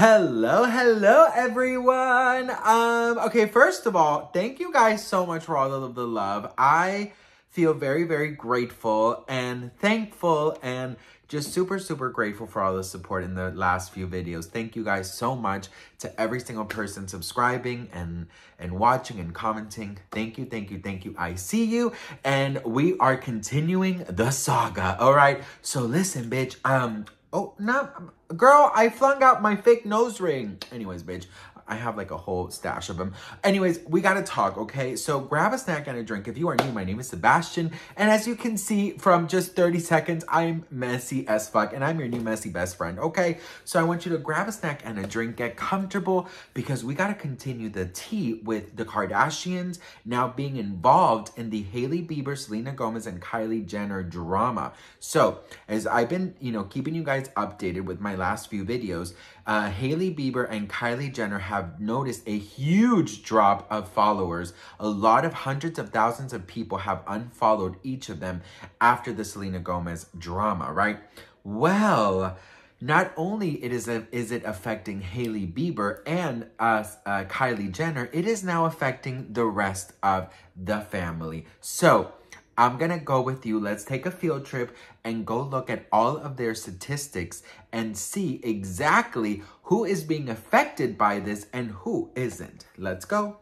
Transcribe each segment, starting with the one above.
Hello, hello everyone. Um, okay, first of all, thank you guys so much for all of the love. I feel very, very grateful and thankful and just super, super grateful for all the support in the last few videos. Thank you guys so much to every single person subscribing and, and watching and commenting. Thank you, thank you, thank you. I see you. And we are continuing the saga. All right. So listen, bitch. Um, oh, no, girl, I flung out my fake nose ring. Anyways, bitch, I have like a whole stash of them. Anyways, we gotta talk, okay? So grab a snack and a drink. If you are new, my name is Sebastian. And as you can see from just 30 seconds, I'm messy as fuck. And I'm your new messy best friend, okay? So I want you to grab a snack and a drink, get comfortable, because we gotta continue the tea with the Kardashians now being involved in the Hailey Bieber, Selena Gomez, and Kylie Jenner drama. So as I've been, you know, keeping you guys updated with my last few videos, uh, Hailey Bieber and Kylie Jenner have noticed a huge drop of followers. A lot of hundreds of thousands of people have unfollowed each of them after the Selena Gomez drama, right? Well, not only it is, a, is it affecting Hailey Bieber and uh, Kylie Jenner, it is now affecting the rest of the family. So, I'm to go with you. Let's take a field trip and go look at all of their statistics and see exactly who is being affected by this and who isn't. Let's go.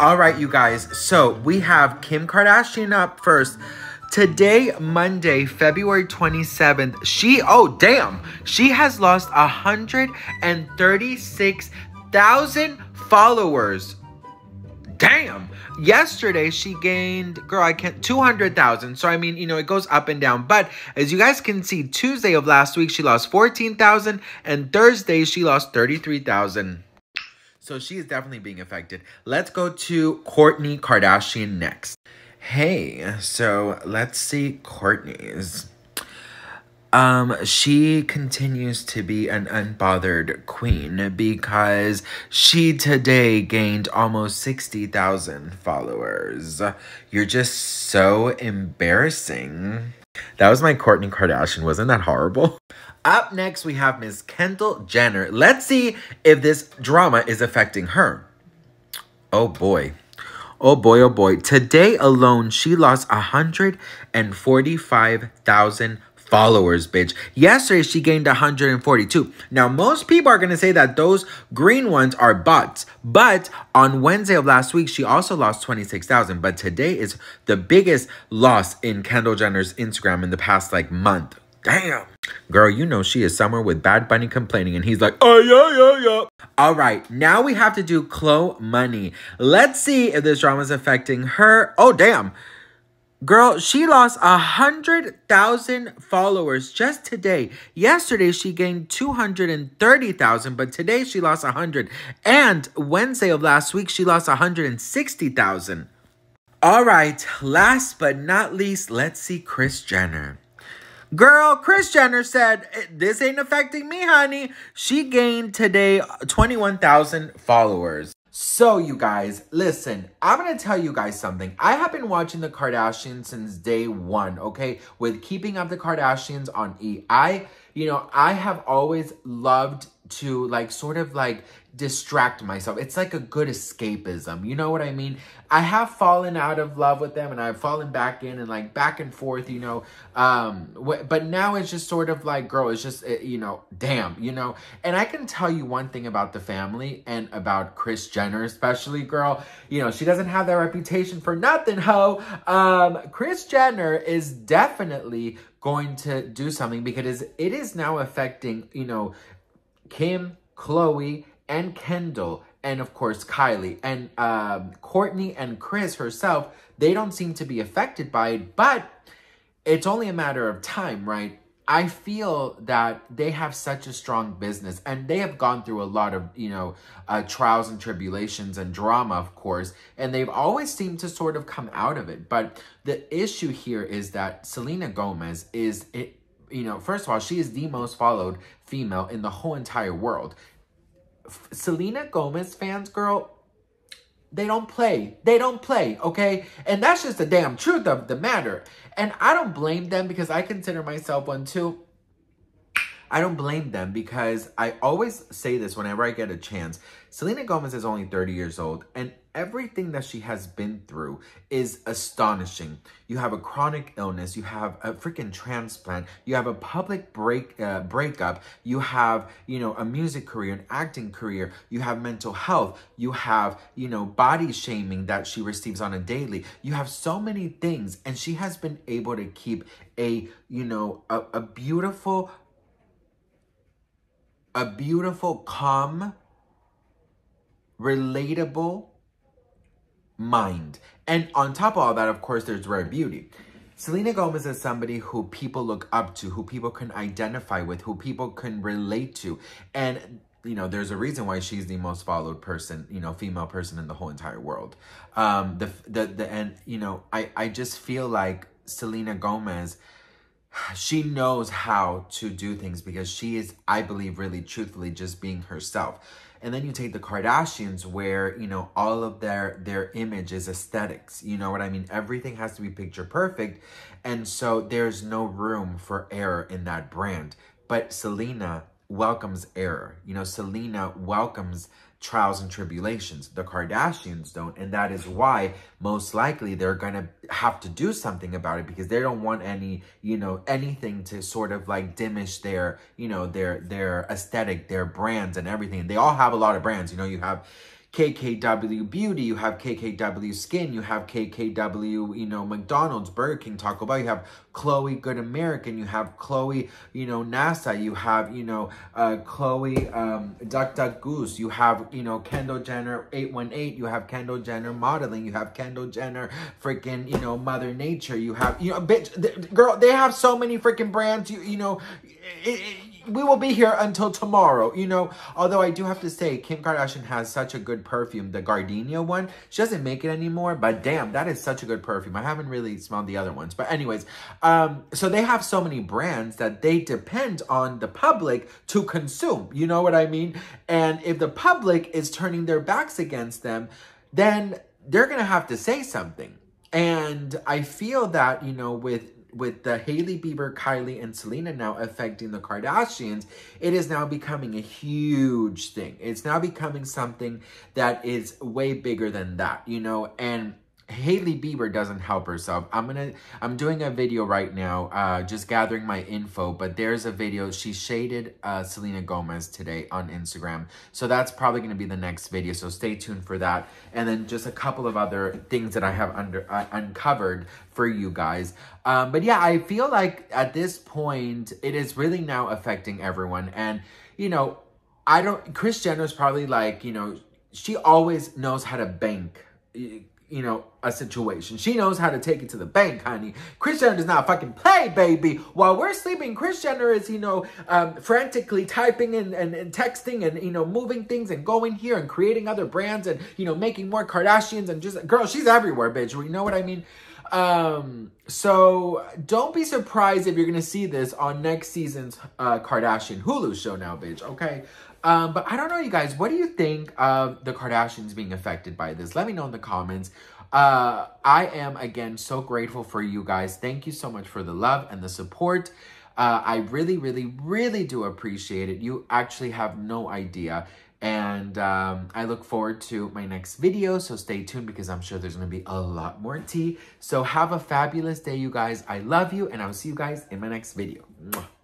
All right, you guys. So we have Kim Kardashian up first. Today, Monday, February 27th, she, oh, damn, she has lost 136,000 followers. Damn yesterday she gained girl i can't 200000 so i mean you know it goes up and down. But as you guys can see tuesday of last week she lost 14000 and thursday she lost 33000 so she is definitely being affected. Let's go to kourtney kardashian next. Hey so let's see kourtney's um, she continues to be an unbothered queen because she today gained almost 60,000 followers. You're just so embarrassing. That was my Kourtney Kardashian. Wasn't that horrible? Up next, we have Miss Kendall Jenner. Let's see if this drama is affecting her. Oh boy. Oh boy, oh boy. Today alone, she lost 145,000 followers, bitch. Yesterday, she gained 142. Now, most people are going to say that those green ones are bots. But on Wednesday of last week, she also lost 26,000. But today is the biggest loss in Kendall Jenner's Instagram in the past, like, month. Damn. Girl, you know she is somewhere with Bad Bunny complaining and he's like, oh, yeah, yeah, yeah. All right, now we have to do Khloe Money. Let's see if this drama is affecting her. Oh, damn. Girl, she lost a hundred thousand followers just today. Yesterday she gained two hundred and thirty thousand, but today she lost a hundred. And Wednesday of last week she lost a hundred and sixty thousand. All right, last but not least, let's see Kris Jenner. Girl, Kris Jenner said, eh, This ain't affecting me, honey. She gained today 21,000 followers. So, you guys, listen, I'm going to tell you guys something. I have been watching the Kardashians since day one, okay? With Keeping Up the Kardashians on E. I, you know, I have always loved to, like, sort of, like, distract myself. It's like a good escapism. You know what I mean? I have fallen out of love with them and I've fallen back in and like back and forth, you know. Um, but now it's just sort of like, girl, it's just, you know, damn, you know. And I can tell you one thing about the family and about Kris Jenner, especially, girl. You know, she doesn't have that reputation for nothing, ho. Um, Kris Jenner is definitely going to do something because it is now affecting, you know, Kim, Khloe, and Kendall and of course Kylie and um, Kourtney and Kris herself, they don't seem to be affected by it, but it's only a matter of time, right? I feel that they have such a strong business and they have gone through a lot of, you know, uh, trials and tribulations and drama, of course, and they've always seemed to sort of come out of it. But the issue here is that Selena Gomez is, it, you know, first of all, she is the most followed female in the whole entire world. Selena Gomez fans, girl, they don't play. They don't play, okay? And that's just the damn truth of the matter. And I don't blame them because I consider myself one too. I don't blame them because I always say this whenever I get a chance. Selena Gomez is only 30 years old and everything that she has been through is astonishing. You have a chronic illness, you have a freaking transplant, you have a public break uh, breakup, you have, you know, a music career, an acting career, you have mental health, you have, you know, body shaming that she receives on a daily. You have so many things and she has been able to keep a, you know, a, a beautiful a beautiful, calm, relatable mind. And on top of all that, of course, there's rare beauty. Selena Gomez is somebody who people look up to, who people can identify with, who people can relate to. And, you know, there's a reason why she's the most followed person, you know, female person in the whole entire world. Um, the, the, the, and, you know, I, I just feel like Selena Gomez, she knows how to do things because she is, I believe, really truthfully just being herself. And then you take the Kardashians where, you know, all of their their image is aesthetics. You know what I mean? Everything has to be picture perfect. And so there's no room for error in that brand. But Selena welcomes error. You know, Selena welcomes trials and tribulations. The Kardashians don't. And that is why most likely they're going to have to do something about it because they don't want any, you know, anything to sort of like diminish their, you know, their, their aesthetic, their brands and everything. They all have a lot of brands. You know, you have KKW Beauty, you have KKW Skin, you have KKW, you know, McDonald's, Burger King, Taco Bell, you have Khloe Good American, you have Khloe, you know, NASA, you have, you know, uh, Khloe um, Duck Duck Goose, you have, you know, Kendall Jenner 818, you have Kendall Jenner Modeling, you have Kendall Jenner freaking, you know, Mother Nature, you have, you know, bitch, girl, they have so many freaking brands, you, you know, it, it, we will be here until tomorrow, you know. Although I do have to say, Kim Kardashian has such a good perfume, the Gardenia one. She doesn't make it anymore, but damn, that is such a good perfume. I haven't really smelled the other ones. But anyways, um, so they have so many brands that they depend on the public to consume. You know what I mean? And if the public is turning their backs against them, then they're going to have to say something. And I feel that, you know, with with the Hailey Bieber, Kylie, and Selena now affecting the Kardashians, it is now becoming a huge thing. It's now becoming something that is way bigger than that, you know, and Hailey Bieber doesn't help herself. I'm gonna, I'm doing a video right now, uh, just gathering my info, but there's a video, she shaded uh, Selena Gomez today on Instagram. So that's probably gonna be the next video, so stay tuned for that. And then just a couple of other things that I have under uh, uncovered for you guys. Um, but yeah, I feel like at this point, it is really now affecting everyone. And, you know, I don't, Kris Jenner's probably like, you know, she always knows how to bank you know, a situation. She knows how to take it to the bank, honey. Kris Jenner does not fucking play, baby. While we're sleeping, Kris Jenner is, you know, um, frantically typing and, and, and, texting and, you know, moving things and going here and creating other brands and, you know, making more Kardashians and just, girl, she's everywhere, bitch. You know what I mean? Um, so don't be surprised if you're to see this on next season's uh, Kardashian Hulu show now, bitch, okay? Um, but I don't know, you guys. What do you think of the Kardashians being affected by this? Let me know in the comments. Uh, I am, again, so grateful for you guys. Thank you so much for the love and the support. Uh, I really, really, really do appreciate it. You actually have no idea. And um, I look forward to my next video, so stay tuned because I'm sure there's going to be a lot more tea. So have a fabulous day, you guys. I love you, and I'll see you guys in my next video. Mwah.